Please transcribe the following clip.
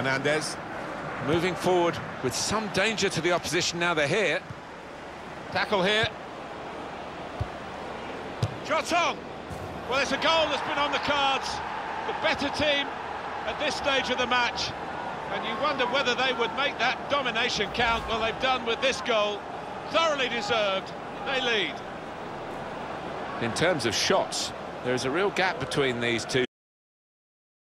Fernandez moving forward with some danger to the opposition now they're here. Tackle here. Jotong. Well, it's a goal that's been on the cards. The better team at this stage of the match. And you wonder whether they would make that domination count. Well, they've done with this goal. Thoroughly deserved. They lead. In terms of shots, there's a real gap between these two.